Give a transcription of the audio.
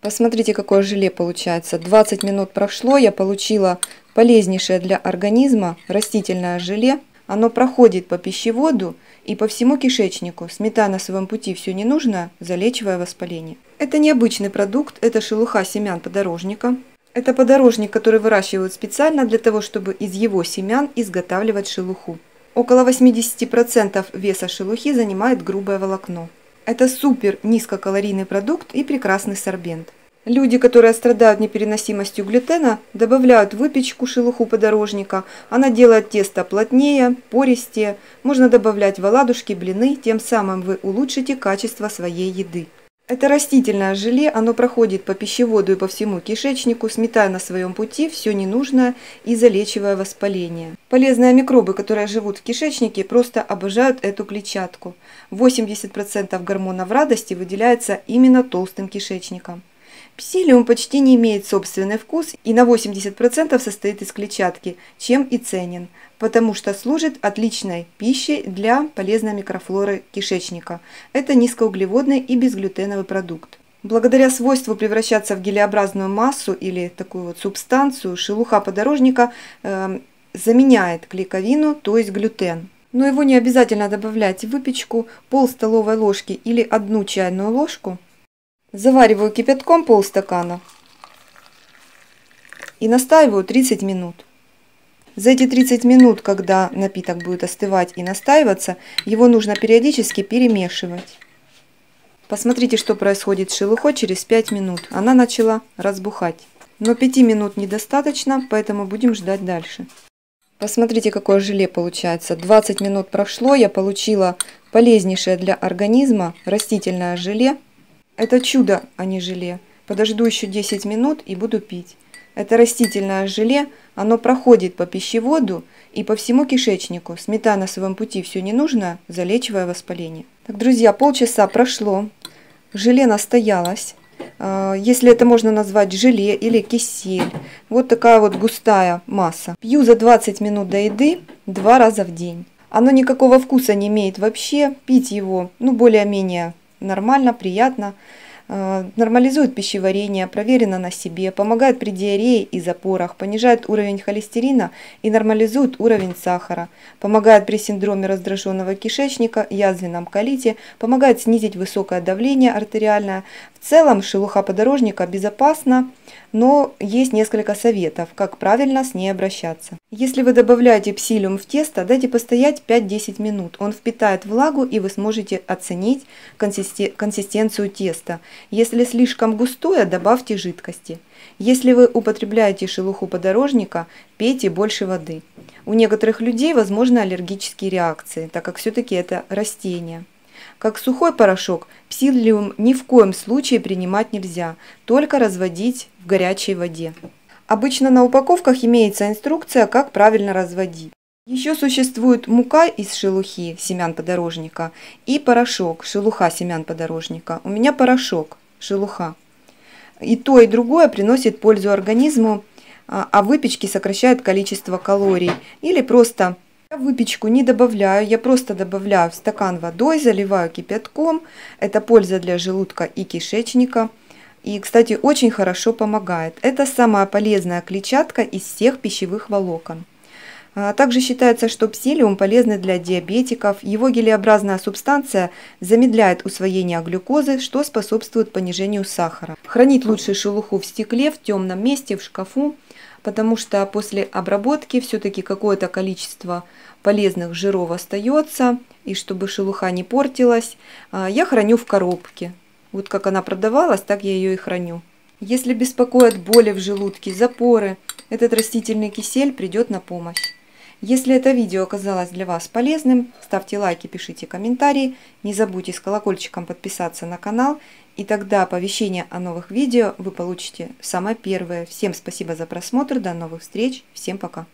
Посмотрите, какое желе получается. 20 минут прошло, я получила полезнейшее для организма растительное желе. Оно проходит по пищеводу и по всему кишечнику, сметая на своем пути все ненужное, залечивая воспаление. Это необычный продукт, это шелуха семян подорожника. Это подорожник, который выращивают специально для того, чтобы из его семян изготавливать шелуху. Около 80% веса шелухи занимает грубое волокно. Это супер низкокалорийный продукт и прекрасный сорбент. Люди, которые страдают непереносимостью глютена, добавляют выпечку шелуху подорожника. Она делает тесто плотнее, пористее. Можно добавлять в оладушки, блины, тем самым вы улучшите качество своей еды. Это растительное желе, оно проходит по пищеводу и по всему кишечнику, сметая на своем пути все ненужное и залечивая воспаление. Полезные микробы, которые живут в кишечнике, просто обожают эту клетчатку. 80% гормонов радости выделяется именно толстым кишечником. Псилиум почти не имеет собственный вкус и на 80% состоит из клетчатки, чем и ценен, потому что служит отличной пищей для полезной микрофлоры кишечника. Это низкоуглеводный и безглютеновый продукт. Благодаря свойству превращаться в гелеобразную массу или такую вот субстанцию, шелуха подорожника э, заменяет клейковину, то есть глютен. Но его не обязательно добавлять в выпечку, пол столовой ложки или одну чайную ложку – Завариваю кипятком полстакана и настаиваю 30 минут. За эти 30 минут, когда напиток будет остывать и настаиваться, его нужно периодически перемешивать. Посмотрите, что происходит с шелухой через 5 минут. Она начала разбухать. Но 5 минут недостаточно, поэтому будем ждать дальше. Посмотрите, какое желе получается. 20 минут прошло, я получила полезнейшее для организма растительное желе это чудо, а не желе. Подожду еще 10 минут и буду пить. Это растительное желе, оно проходит по пищеводу и по всему кишечнику, сметая на своем пути все ненужное, залечивая воспаление. Так, друзья, полчаса прошло, желе настоялось. А, если это можно назвать желе или кисель. Вот такая вот густая масса. Пью за 20 минут до еды два раза в день. Оно никакого вкуса не имеет вообще. Пить его, ну, более-менее нормально, приятно, нормализует пищеварение, проверено на себе, помогает при диарее и запорах, понижает уровень холестерина и нормализует уровень сахара, помогает при синдроме раздраженного кишечника, язвенном колите, помогает снизить высокое давление артериальное. В целом шелуха подорожника безопасна, но есть несколько советов, как правильно с ней обращаться. Если вы добавляете псилиум в тесто, дайте постоять 5-10 минут. Он впитает влагу и вы сможете оценить консистенцию теста. Если слишком густое, добавьте жидкости. Если вы употребляете шелуху подорожника, пейте больше воды. У некоторых людей возможны аллергические реакции, так как все-таки это растение. Как сухой порошок, псилиум ни в коем случае принимать нельзя, только разводить в горячей воде. Обычно на упаковках имеется инструкция, как правильно разводить. Еще существует мука из шелухи семян подорожника и порошок, шелуха семян подорожника. У меня порошок, шелуха. И то, и другое приносит пользу организму, а, а выпечки сокращают количество калорий. Или просто я выпечку не добавляю, я просто добавляю в стакан водой, заливаю кипятком. Это польза для желудка и кишечника. И, кстати, очень хорошо помогает. Это самая полезная клетчатка из всех пищевых волокон. А, также считается, что псилиум полезный для диабетиков. Его гелеобразная субстанция замедляет усвоение глюкозы, что способствует понижению сахара. Хранить лучше шелуху в стекле, в темном месте, в шкафу потому что после обработки все-таки какое-то количество полезных жиров остается, и чтобы шелуха не портилась, а, я храню в коробке. Вот как она продавалась, так я ее и храню. Если беспокоят боли в желудке, запоры, этот растительный кисель придет на помощь. Если это видео оказалось для вас полезным, ставьте лайки, пишите комментарии. Не забудьте с колокольчиком подписаться на канал, и тогда оповещение о новых видео вы получите самое первое. Всем спасибо за просмотр, до новых встреч, всем пока!